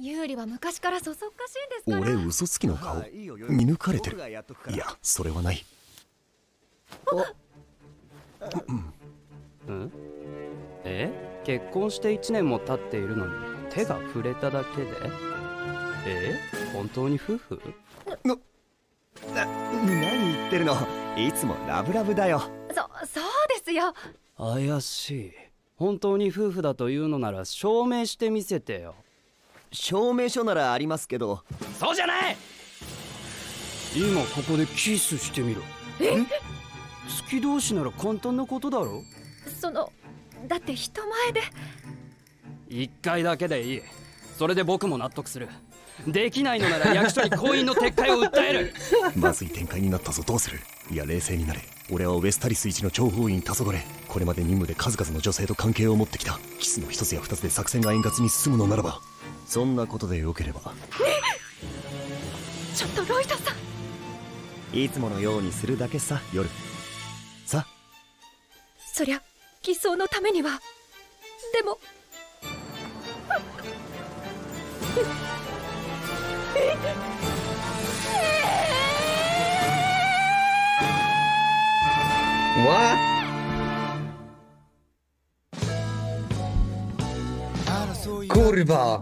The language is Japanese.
ユーリは昔からそそっかしいんですから。俺嘘つきの顔。見抜かれてる。いやそれはない。うん。え？結婚して1年も経っているのに手が触れただけで？え？本当に夫婦？な何言ってるの？いつもラブラブだよ。そそうですよ。怪しい。本当に夫婦だというのなら証明してみせてよ証明書ならありますけど。そうじゃない！今ここでキスしてみろ。え？好き同士なら簡単なことだろ？そのだって人前で。一回だけでいい。それで僕も納得する。できないのなら役所に婚姻の撤回を訴える。まずい展開になったぞどうする？いや冷静になれ。俺はウェスタリス一の諜報員黄昏これまで任務で数々の女性と関係を持ってきた。キスの一つや二つで作戦が円滑に進むのならばそんなことでよければ。ちょっとロイドさん。いつものようにするだけさ夜。さ。そりゃ偽装のためには。でも。コ Kurwa!